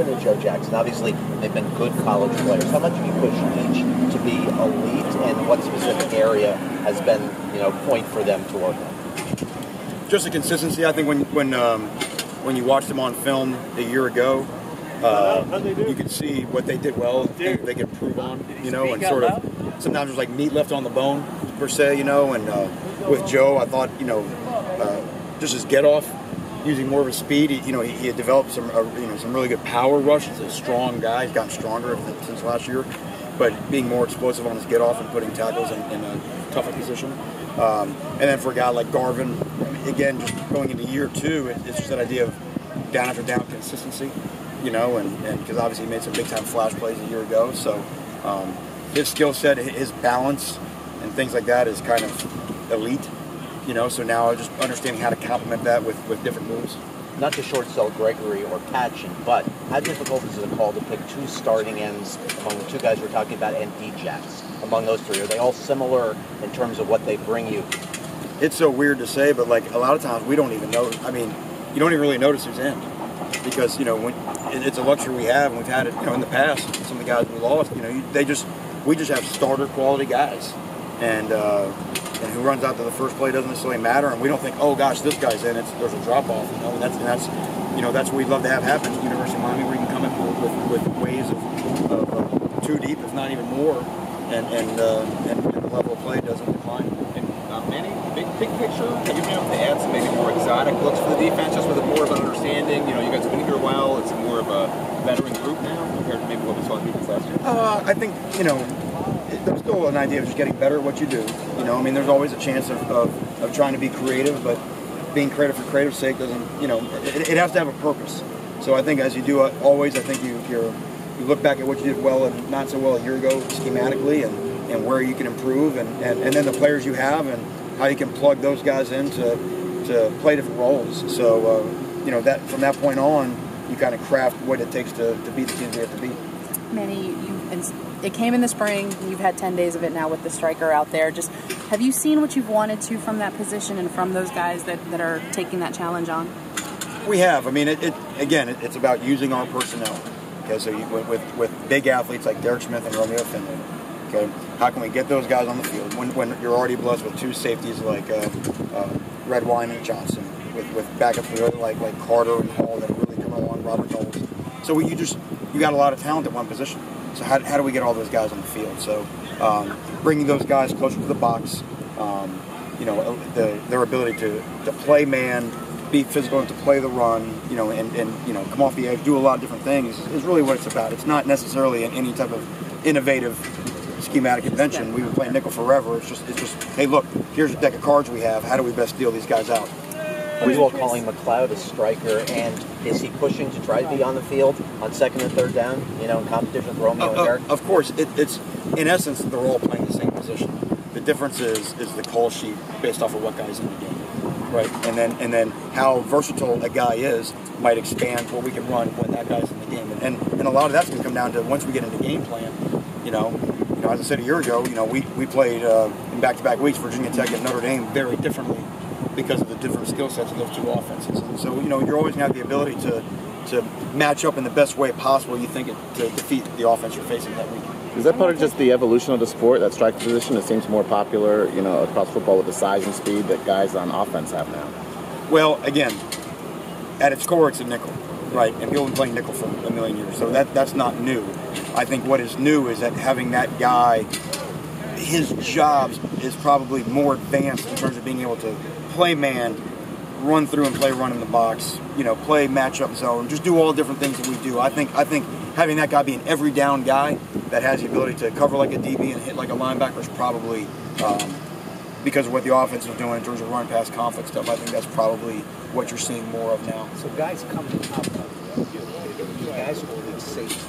Garvin and Joe Jackson, obviously they've been good college players. How much have you pushed each to be elite, and what specific area has been, you know, point for them to work on? Just the consistency. I think when when um, when you watch them on film a year ago, uh, you could see what they did well, they could improve on, you know, and sort of sometimes there's like meat left on the bone per se, you know. And uh, with Joe, I thought, you know, uh, just his get off, using more of his speed, he, you know, he, he had developed some, uh, you know, some really good power rush. He's a strong guy. He's gotten stronger since last year, but being more explosive on his get off and putting tackles in, in a tougher position. Um, and then for a guy like Garvin, again, just going into year two, it, it's just that idea of down after down consistency you know, and because obviously he made some big time flash plays a year ago. So um, his skill set, his balance, and things like that is kind of elite, you know. So now I just understanding how to complement that with, with different moves. Not to short sell Gregory or Patchen, but how difficult is it a call to pick two starting ends among the two guys we're talking about and D-Jacks? Among those three, are they all similar in terms of what they bring you? It's so weird to say, but like a lot of times we don't even know. I mean, you don't even really notice who's in because you know when it's a luxury we have, and we've had it you know in the past. Some of the guys we lost, you know, they just we just have starter quality guys, and uh, and who runs out to the first play doesn't necessarily matter. And we don't think, oh gosh, this guy's in. It's there's a drop off, you know, and that's and that's you know that's what we'd love to have happen at University of Miami, where you can come in with, with ways of, of two deep, if not even more, and and, uh, and, the level of play doesn't decline. And uh, Manny, big picture, have you been able to add some maybe more exotic looks for the defense, just with a more of an understanding? You know, you guys have been here a while. It's more of a veteran group now compared to maybe what we saw in defense last year. Uh, I think you know there's still an idea of just getting better at what you do. You know, I mean, there's always a chance of, of, of trying to be creative, but being creative for creative's sake doesn't, you know, it, it, has to have a purpose. So I think as you do it always, I think you you you look back at what you did well and not so well a year ago schematically and, and where you can improve and, and, and then the players you have and how you can plug those guys in to, to play different roles. So, uh, you know, that from that point on, you kind of craft what it takes to, to be the team you have to be. Manny, you, it came in the spring. You've had 10 days of it now with the striker out there. Just have you seen what you've wanted to from that position and from those guys that, that are taking that challenge on? We have. I mean, it, it again, it, it's about using our personnel. Okay, so you, with, with big athletes like Derrick Smith and Romeo Finley, okay, how can we get those guys on the field when, when you're already blessed with two safeties like uh, uh, Redwine and Johnson, with, with backup like like Carter and Hall that really come along, Robert Knowles. So you just you got a lot of talent at one position. So how, how do we get all those guys on the field? So um, bringing those guys closer to the box, um, you know, the, their ability to, to play man, be physical, and to play the run, you know, and, and you know, come off the edge, do a lot of different things is really what it's about. It's not necessarily in any type of innovative schematic invention. We've been playing nickel forever. It's just, it's just, hey, look, here's a deck of cards we have. How do we best deal these guys out? Are you all calling McLeod a striker, and is he pushing to try to be on the field on second and third down? You know, in competition with Romeo uh, and Derek. Uh, of course, it, it's in essence they're all playing the same position. The difference is is the call sheet based off of what guys in the game, right? And then and then how versatile a guy is might expand what we can run when that guy's in the game. And and, and a lot of that's going to come down to once we get into game plan. You know, you know, as I said a year ago, you know, we we played uh, in back-to-back weeks Virginia Tech and Notre Dame very differently because of the different skill sets of those two offenses. And so, you know, you're always going to have the ability to to match up in the best way possible you think it to defeat the offense you're facing that week. Is that part of just the evolution of the sport, that striker position? It seems more popular, you know, across football with the size and speed that guys on offense have now. Well, again, at its core, it's a nickel, right? And people have been playing nickel for a million years, so that that's not new. I think what is new is that having that guy, his job is probably more advanced in terms of being able to play man, run through and play run in the box, you know, play matchup zone, just do all the different things that we do. I think I think having that guy be an every down guy that has the ability to cover like a DB and hit like a linebacker is probably um, because of what the offense is doing in terms of run pass conflict stuff. I think that's probably what you're seeing more of now. So guys coming up, guys will be safe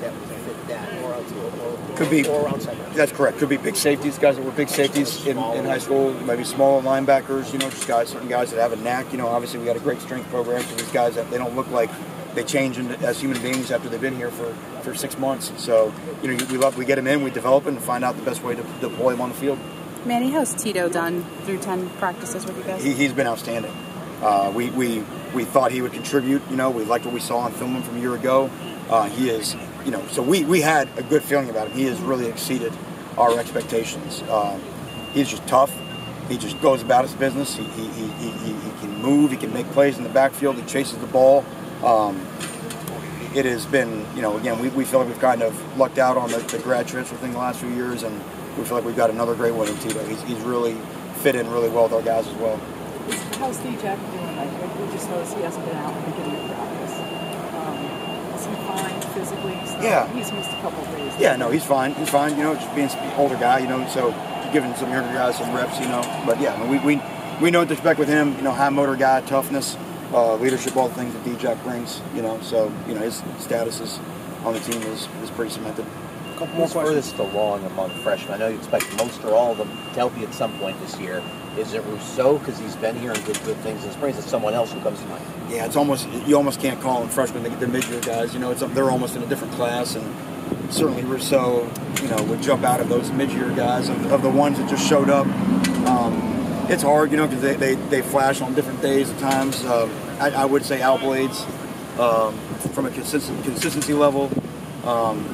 that fit that, or else, or, could be or outside. That's correct. Could be big safeties, guys that were big safeties in, in high school. Maybe smaller linebackers. You know, just guys, certain guys that have a knack. You know, obviously we got a great strength program for these guys that they don't look like they change into, as human beings after they've been here for, for six months. So, you know, we love we get them in, we develop them, and find out the best way to deploy them on the field. Manny, how's Tito done through ten practices with you guys? He, has been outstanding. Uh, we, we we thought he would contribute. You know, we liked what we saw on film from a year ago. Uh, he is, you know, so we, we had a good feeling about him. He has really exceeded our expectations. Um, he's just tough. He just goes about his business. He, he, he, he, he can move. He can make plays in the backfield. He chases the ball. Um, it has been, you know, again, we, we feel like we've kind of lucked out on the, the grad transfer thing the last few years, and we feel like we've got another great one in Tito. He's, he's really fit in really well with our guys as well. How's Steve Jack doing? Like, we just noticed he hasn't been out in the beginning of practice. Um, is he fine physically? and stuff? Yeah. He's missed a couple of days. Yeah, no, he's fine. He's fine. You know, just being an older guy, you know, so giving some younger guys some reps, you know. But yeah, I mean, we, we we know what to expect with him. You know, high motor guy, toughness, uh, leadership, all the things that D-Jack brings. You know, so you know his status is on the team is, is pretty cemented. A couple more questions. furthest along among freshmen. I know you expect most or all of them to help you at some point this year. Is it Rousseau because he's been here and did good things in spring? Is it someone else who comes to mind? Yeah, it's almost you almost can't call them freshmen. The, the mid-year guys, you know, it's they're almost in a different class, and certainly Rousseau, you know, would jump out of those mid-year guys of, of the ones that just showed up. Um, it's hard, you know, because they, they, they flash on different days at times. Um, I, I would say Al Blades um, from a consistent consistency level. Um,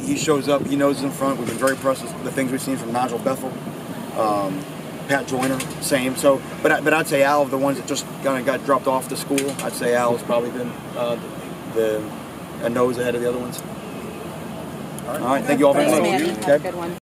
he shows up. He knows in front. We've been very impressed with the things we've seen from Nigel Bethel, um, Pat Joyner, same. So, but I, but I'd say Al of the ones that just kind of got dropped off to school. I'd say Al has probably been uh, the, the a nose ahead of the other ones. All right. Thank you all very Thanks, much. Manny.